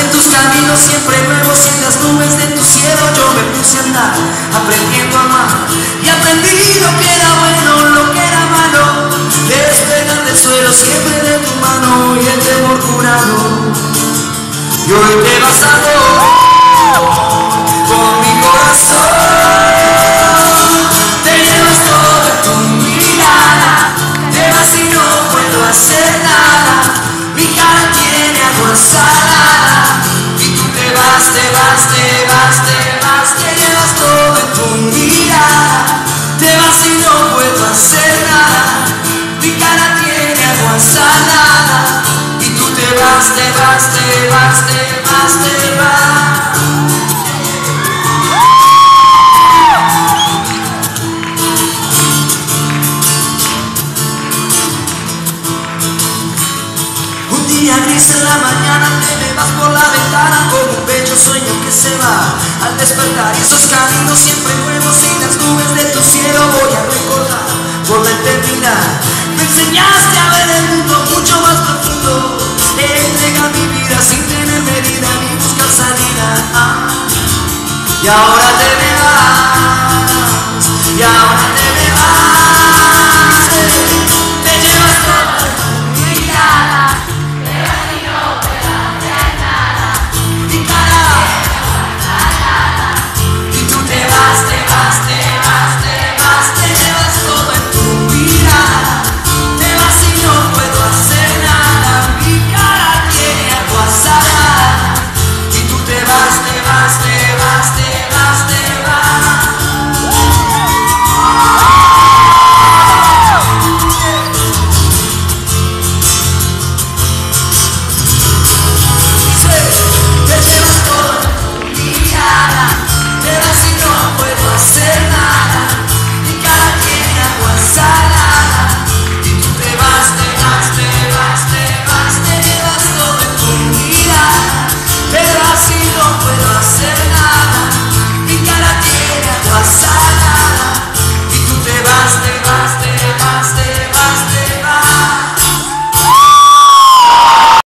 en tus caminos siempre nuevos y en las nubes de tu cielo yo me puse a andar aprendiendo a amar. Y aprendí lo que era bueno, lo que era malo despegar del suelo siempre de tu mano y el temor curado y hoy te vas a con mi corazón. Te llevas todo en tu mirada te vas y no puedo hacer te vas, te vas te llevas todo en tu mirada te vas y no puedo hacer nada. Mi cara tiene agua salada. Y tú te vas, te vas, te vas, te vas, te vas. Un día gris en la mañana te me vas por la ventana. Como un se va al despertar esos caminos siempre nuevos y las nubes de tu cielo voy a recordar. Por determinar me enseñaste a ver el mundo mucho más profundo. Entrega mi vida sin tener medida ni buscar salida. Ah. Y ahora te me vas y ahora